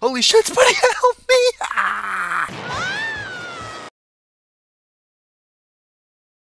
Holy shit, buddy, help!